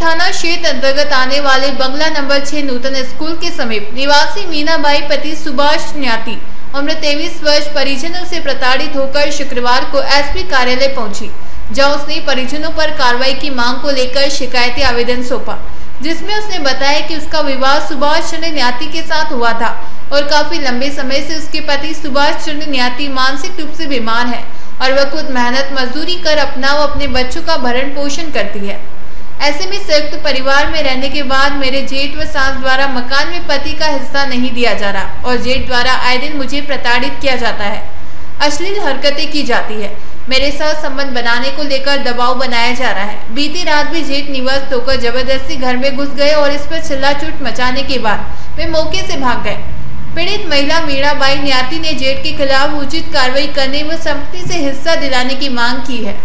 थाना क्षेत्र अंतर्गत आने वाले बंगला नंबर छह नूतन स्कूल के समीप निवासी मीनाबाई पति सुभाष न्याती उम्र तेईस वर्ष परिजनों से प्रताड़ित होकर शुक्रवार को एसपी कार्यालय पहुँची, जहाँ उसने परिजनों पर कार्रवाई की मांग को लेकर शिकायती आवेदन सौंपा, जिसमें उसने बताया कि उसका विवाह सुभाष चंद्र न्याती के साथ हुआ था और काफ़ी लंबे समय से उसके पति सुभाष चंद्र न्याती मानसिक रूप से बीमार है और वह खुद मेहनत मजदूरी कर अपना व अपने बच्चों का भरण पोषण करती है। ऐसे में संयुक्त परिवार में रहने के बाद मेरे जेठ व सास द्वारा मकान में पति का हिस्सा नहीं दिया जा रहा और जेठ द्वारा आए दिन मुझे प्रताड़ित किया जाता है। अश्लील हरकतें की जाती है। मेरे साथ संबंध बनाने को लेकर दबाव बनाया जा रहा है। बीती रात भी जेठ निवास होकर ज़बरदस्ती घर में घुस गए और इस पर चिल्ला चूट मचाने के बाद वे मौके से भाग गए। पीड़ित महिला मीराबाई न्याती ने जेठ के खिलाफ उचित कार्रवाई करने व संपत्ति से हिस्सा दिलाने की मांग की है।